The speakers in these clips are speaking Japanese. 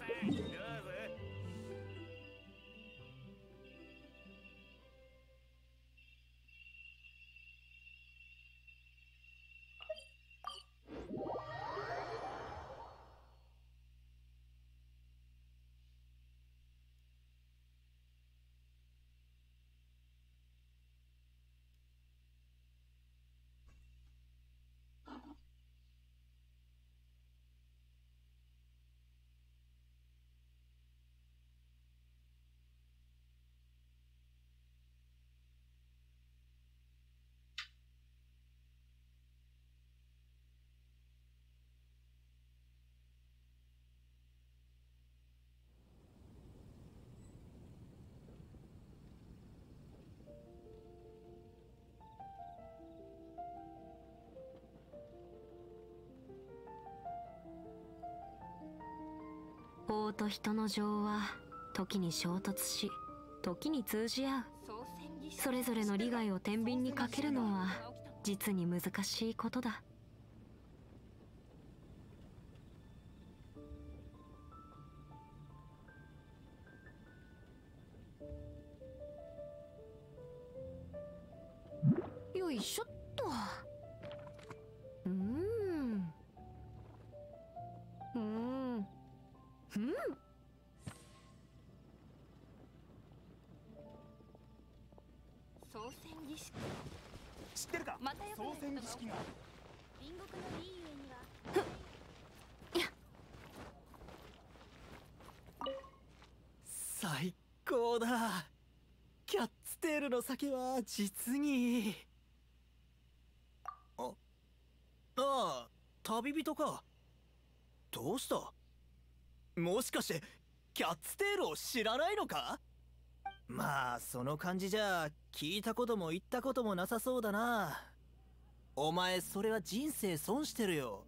fast. と人の情は時に衝突し時に通じ合う。それぞれの利害を天秤にかけるのは実に難しいことだ。よいしょっと。総選儀式。知ってるかまた総選儀式が。隣国のいい上には最高だ。キャッツテールの酒は実にあああ旅人か。どうした？もしかしてキャッツテールを知らないのか？まあその感じじゃ聞いたことも言ったこともなさそうだな。お前それは人生損してるよ。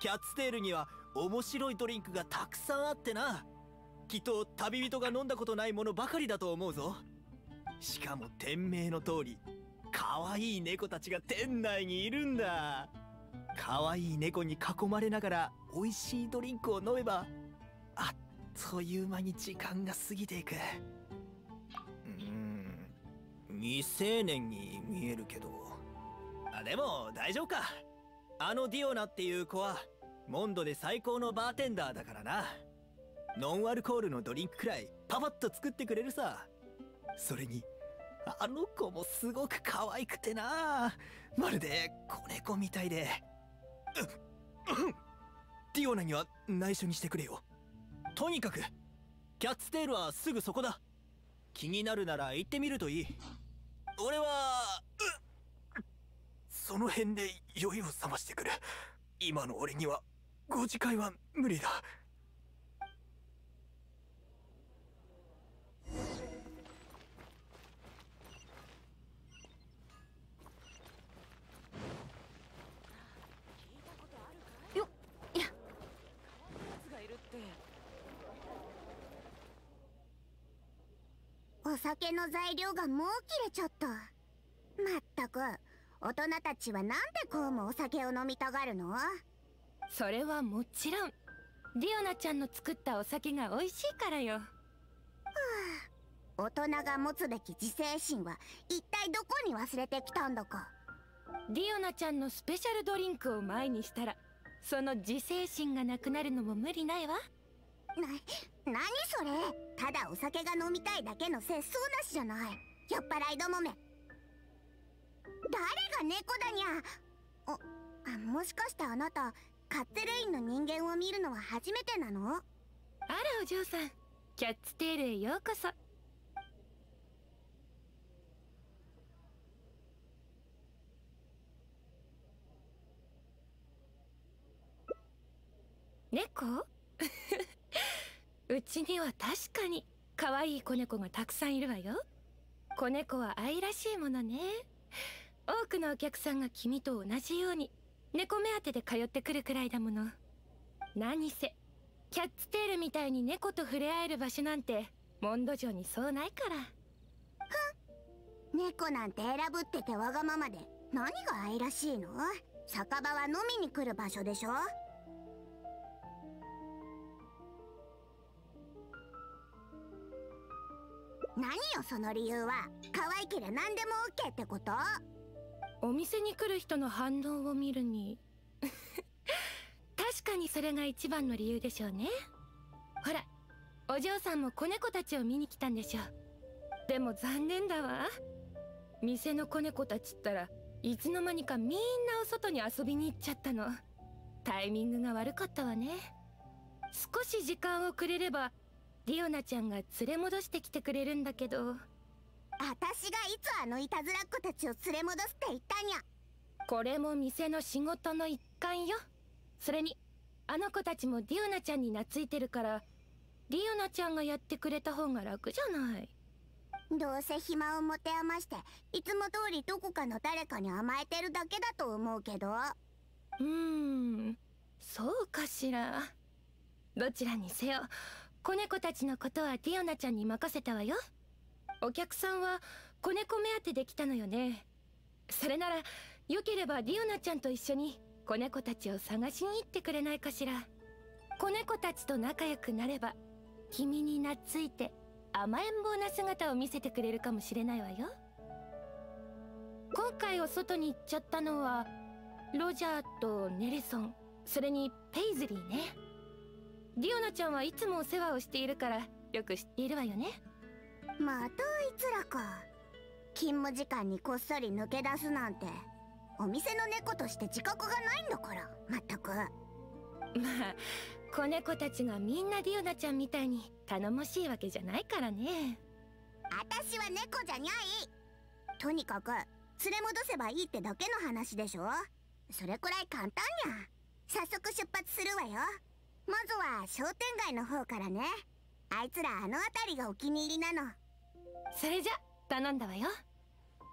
キャッツテールには面白いドリンクがたくさんあってな。きっと旅人が飲んだことないものばかりだと思うぞ。しかも店名の通り可愛い猫たちが店内にいるんだ。可愛い猫に囲まれながら美味しいドリンクを飲めばあっという間に時間が過ぎていく。うん未成年に見えるけど。あでも大丈夫か。あのディオナっていう子はモンドで最高のバーテンダーだからな。ノンアルコールのドリンクくらいパパッと作ってくれるさ。それにあの子もすごく可愛くてな。まるで子猫みたいで。うん。ディオナには内緒にしてくれよ。とにかくキャッツテールはすぐそこだ。気になるなら行ってみるといい。俺はその辺で酔いを覚ましてくる。今の俺にはご次会は無理だよいやつがいるってお酒の材料がもう切れちゃったまったく大人たちはなんでこうもお酒を飲みたがるの？それはもちろん。ディオナちゃんの作ったお酒が美味しいからよ。大人が持つべき自制心は一体どこに忘れてきたんだか。ディオナちゃんのスペシャルドリンクを前にしたらその自制心がなくなるのも無理ないわ。な何それ？ただお酒が飲みたいだけの節操なしじゃない。酔っ払いどもめ。誰が猫だにゃ。あもしかしてあなたカッツェルインの人間を見るのは初めてなの？あらお嬢さん。キャッツテールへようこそ。猫？うちには確かに可愛い子猫がたくさんいるわよ。子猫は愛らしいものね。多くのお客さんが君と同じように猫目当てで通ってくるくらいだもの。何せキャッツテールみたいに猫と触れ合える場所なんてモンド城にそうないから。猫なんて選ぶっててわがままで何が愛らしいの？酒場は飲みに来る場所でしょ？何よその理由は。可愛けりゃ何でも OK ってこと？お店に来る人の反応を見るに。確かにそれが一番の理由でしょうね。ほらお嬢さんも子猫たちを見に来たんでしょう。でも残念だわ。店の子猫たちったらいつの間にかみんなお外に遊びに行っちゃったの。タイミングが悪かったわね。少し時間をくれればディオナちゃんが連れ戻してきてくれるんだけど。私がいつあのいたずらっ子たちを連れ戻すって言ったにゃ。これも店の仕事の一環よ。それにあの子たちもディオナちゃんに懐いてるからディオナちゃんがやってくれた方が楽じゃない？どうせ暇を持て余していつも通りどこかの誰かに甘えてるだけだと思うけど。うーんそうかしら。どちらにせよ子猫たちのことはディオナちゃんに任せたわよ。お客さんは子猫目当てで来たのよね。それならよければディオナちゃんと一緒に子猫たちを探しに行ってくれないかしら。子猫たちと仲良くなれば君に懐いて甘えん坊な姿を見せてくれるかもしれないわよ。今回お外に行っちゃったのはロジャーとネルソン。それにペイズリーね。ディオナちゃんはいつもお世話をしているからよく知っているわよね。またあいつらか。勤務時間にこっそり抜け出すなんてお店の猫として自覚がないんだからまったく。まあ子猫たちがみんなディオナちゃんみたいに頼もしいわけじゃないからね。私は猫じゃにゃい。とにかく連れ戻せばいいってだけの話でしょ。それくらい簡単にゃ。早速出発するわよまずは商店街の方からね。あいつらあの辺りがお気に入りなの。それじゃ頼んだわよ。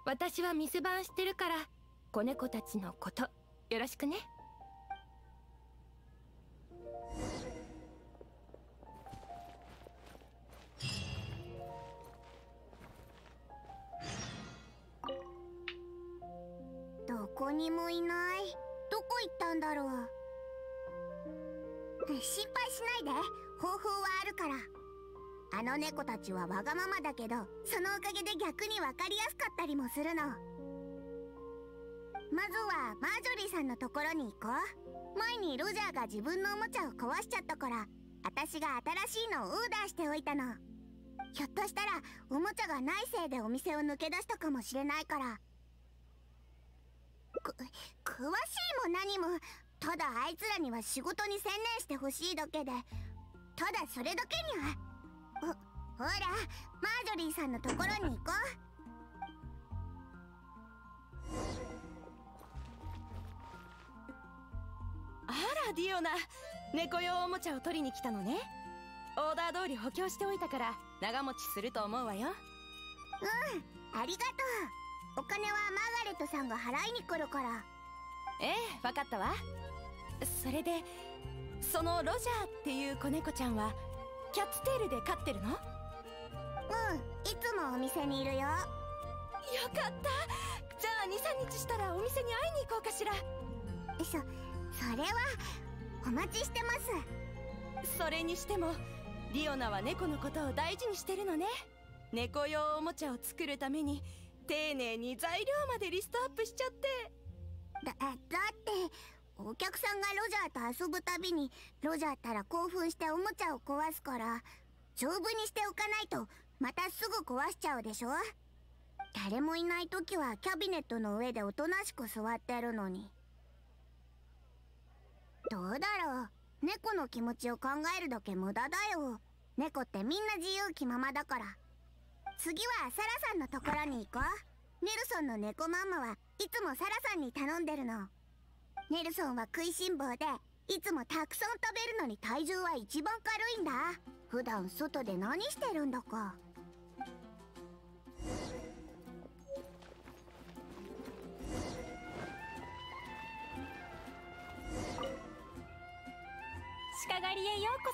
私は店番してるから子猫たちのことよろしくね。どこにもいない。どこ行ったんだろう心配しないで。方法はあるから。あの猫たちはわがままだけどそのおかげで逆に分かりやすかったりもするの。まずはマージョリーさんのところに行こう。前にロジャーが自分のおもちゃを壊しちゃったから私が新しいのをオーダーしておいたの。ひょっとしたらおもちゃがないせいでお店を抜け出したかもしれないから。く詳しいも何も。ただあいつらには仕事に専念してほしいだけでただそれだけには。ほほらマージョリーさんのところに行こあらディオナ猫用おもちゃを取りに来たのね。オーダー通り補強しておいたから長持ちすると思うわよ。ううんありがとう。お金はマーガレットさんが払いに来るから。ええ分かったわそれでそのロジャーっていう子猫ちゃんはキャッツテールで飼ってるの？ようんいつもお店にいるよ。かった。じゃあ23日したらお店に会いに行こうかしら。そそれはお待ちしてます。それにしてもリオナは猫のことを大事にしてるのね。猫用おもちゃを作るために丁寧に材料までリストアップしちゃってお客さんがロジャーと遊ぶたびにロジャーったら興奮しておもちゃを壊すから丈夫にしておかないとまたすぐ壊しちゃうでしょ？誰もいない時はキャビネットの上でおとなしく座ってるのに。どうだろう？猫の気持ちを考えるだけ無駄だよ。猫ってみんな自由気ままだから。次はサラさんのところに行こう。ネルソンの猫ママはいつもサラさんに頼んでるの。ネルソンは食いしん坊でいつもたくさん食べるのに体重は一番軽いんだ。普段外で何してるんだか。鹿狩りへようこ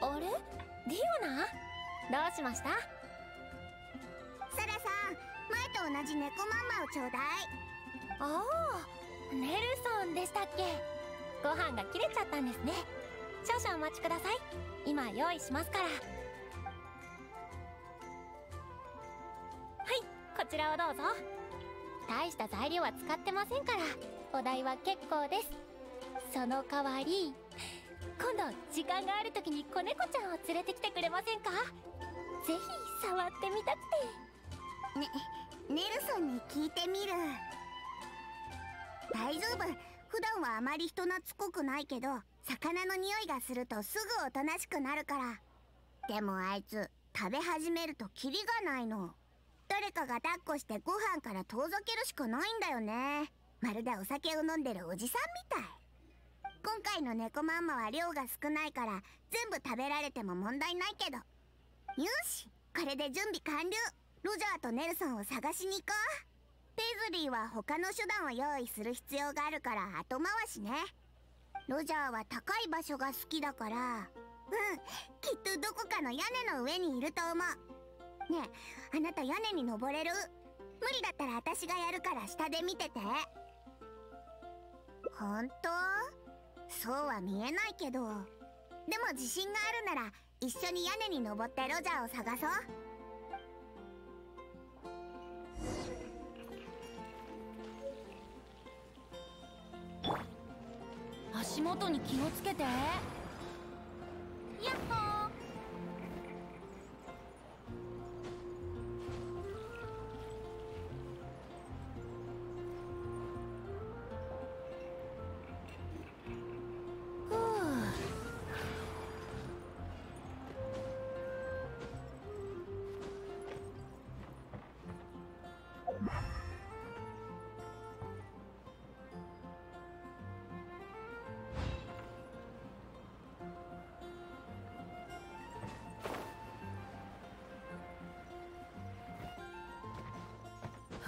そ。あれ？ディオナ？どうしました？サラさん前と同じ猫ママをちょうだい。ああネルソンでしたっけ？ご飯が切れちゃったんですね。少々お待ちください。今用意しますから。はいこちらをどうぞ。大した材料は使ってませんから。お代は結構です。その代わり今度時間がある時に子猫ちゃんを連れてきてくれませんか？ぜひ触ってみたくて。ねネルソンに聞いてみる。大丈夫。普段はあまり人懐っこくないけど魚の匂いがするとすぐおとなしくなるから。でもあいつ食べ始めるとキリがないの。誰かが抱っこしてご飯から遠ざけるしかないんだよね。まるでお酒を飲んでるおじさんみたい。今回の猫マンマは量が少ないから全部食べられても問題ないけど。よしこれで準備完了。ロジャーとネルソンを探しに行こう。ペイズリーは他の手段を用意する必要があるから後回しね。ロジャーは高い場所が好きだから。うんきっとどこかの屋根の上にいると思う。ねえあなた屋根に登れる？無理だったら私がやるから下で見てて。本当？そうは見えないけど。でも自信があるなら一緒に屋根に登ってロジャーを探そう。足元に気をつけて。やっほ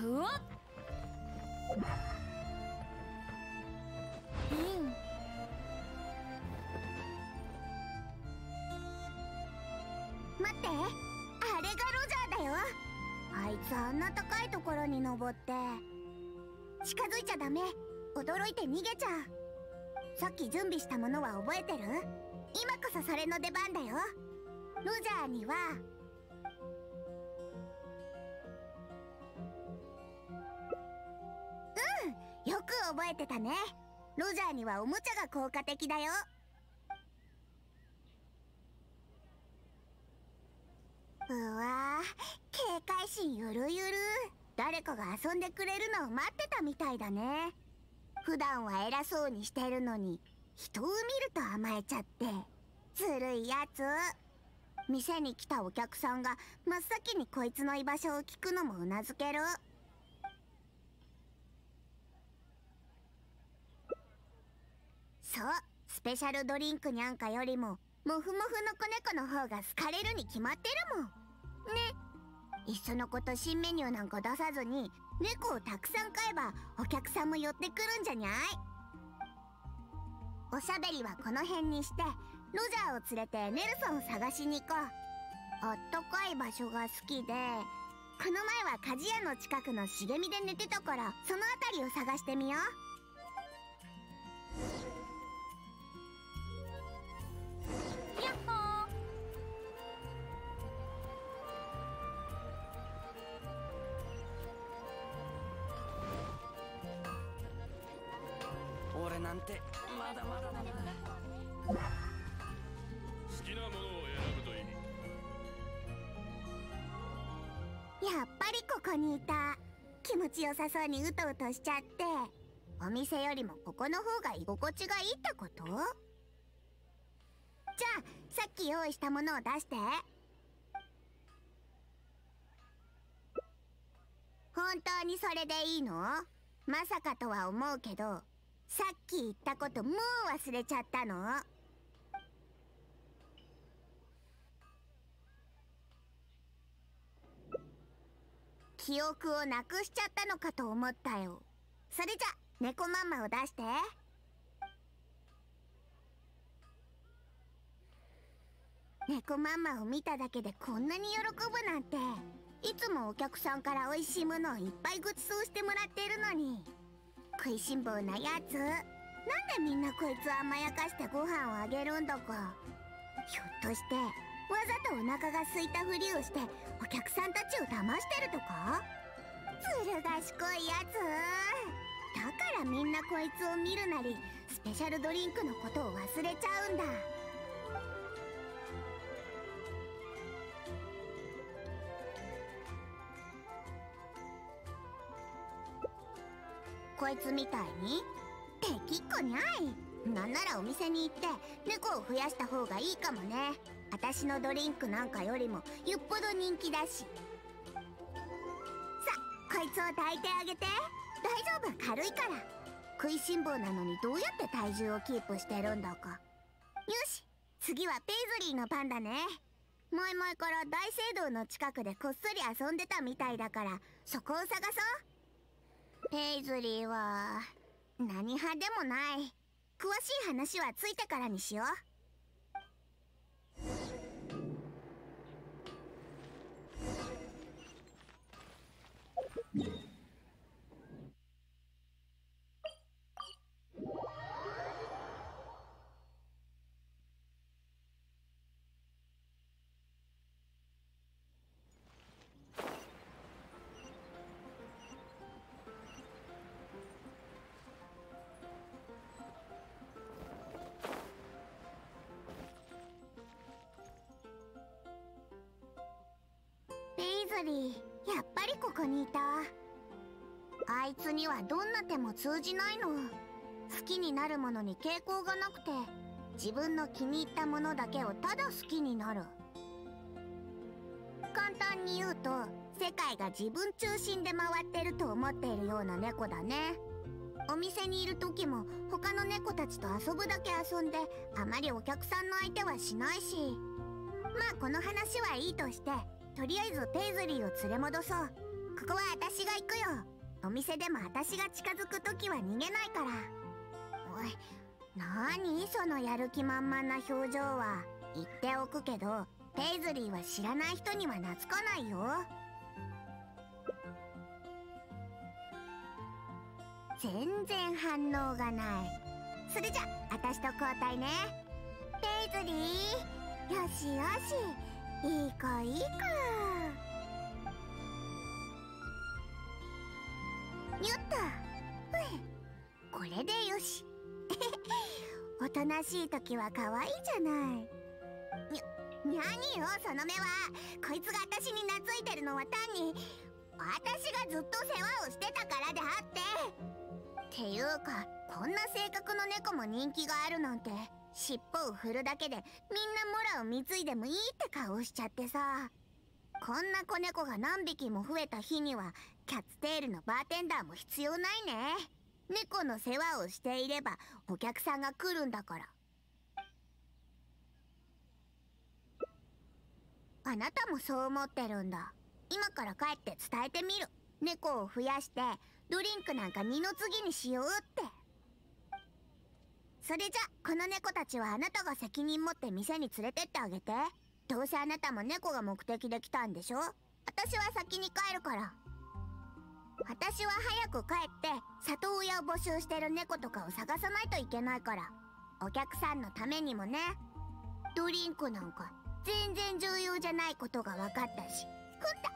ふわっうん待って。あれがロジャーだよ。あいつあんな高いところに登って。近づいちゃダメ。驚いて逃げちゃう。さっき準備したものは覚えてる？今こそそれの出番だよ。ロジャーにはく覚えてたね。ロジャーにはおもちゃが効果的だよ。うわー警戒心ゆるゆる。誰かが遊んでくれるのを待ってたみたいだね。普段は偉そうにしてるのに人を見ると甘えちゃって。ずるいやつ。店に来たお客さんが真っ先にこいつの居場所を聞くのもうなずける。そう。スペシャルドリンクにゃんかよりもモフモフの子猫の方が好かれるに決まってるもん。ね。いっそのこと新メニューなんか出さずに猫をたくさん飼えばお客さんも寄ってくるんじゃにゃい？おしゃべりはこの辺にしてロジャーを連れてネルソンを探しに行こう。あったかい場所が好きでこの前は鍛冶屋の近くの茂みで寝てたからその辺りを探してみよう。なんてまだまだだ。な好きなものを選ぶといい。やっぱりここにいた。気持ちよさそうにうとうとしちゃって。お店よりもここの方が居心地がいいってこと？じゃあさっき用意したものを出して。本当にそれでいいの？まさかとは思うけど。さっき言ったこともう忘れちゃったの。記憶をなくしちゃったのかと思ったよ。それじゃ猫ママを出して。猫ママを見ただけでこんなに喜ぶなんて。いつもお客さんから美味しいものをいっぱいごちそうしてもらってるのに。食いしん坊なやつ。なんでみんなこいつを甘やかしてご飯をあげるんだか。ひょっとしてわざとお腹が空いたふりをしてお客さんたちを騙してるとか？ずる賢いやつ。だからみんなこいつを見るなりスペシャルドリンクのことを忘れちゃうんだ。こいつみたいに？できっこにゃい？なんならお店に行って猫を増やした方がいいかもね。私のドリンクなんかよりもよっぽど人気だし。さこいつを抱いてあげて。大丈夫？軽いから。食いしん坊なのにどうやって体重をキープしてるんだか。よし次はペイズリーの番だね。前々から大聖堂の近くでこっそり遊んでたみたいだからそこを探そう。ペイズリーは何派でもない。詳しい話はついてからにしよう。リーやっぱりここにいた。あいつにはどんな手も通じないの。好きになるものに傾向がなくて自分の気に入ったものだけをただ好きになる。簡単に言うと世界が自分中心で回ってると思っているような猫だね。お店にいる時も他の猫たちと遊ぶだけ遊んであまりお客さんの相手はしないし。まあこの話はいいとしてとりあえずペイズリーを連れ戻そう。ここは私が行くよ。お店でも私が近づく時は逃げないから。おい何そのやる気満々な表情は。言っておくけどペイズリーは知らない人には懐かないよ。全然反応がない。それじゃ私と交代ね。ペイズリー。よしよし。いい子いい子。よっと。ふこれでよし。おとなしい時は可愛いじゃない。に何よその目は。こいつが私に懐いてるのは単に。私がずっと世話をしてたからであって。っていうかこんな性格の猫も人気があるなんて。尻尾を振るだけでみんなモラを貢いでもいいって顔しちゃってさ。こんな子猫が何匹も増えた日にはキャッツテールのバーテンダーも必要ないね。猫の世話をしていればお客さんが来るんだから。あなたもそう思ってるんだ。今から帰って伝えてみる。猫を増やしてドリンクなんか二の次にしようって。それじゃこの猫たちはあなたが責任持って店に連れてってあげて。どうせあなたも猫が目的で来たんでしょ？私は先に帰るから。私は早く帰って里親を募集してる猫とかを探さないといけないから。お客さんのためにもね。ドリンクなんか全然重要じゃないことが分かったし。ふんだ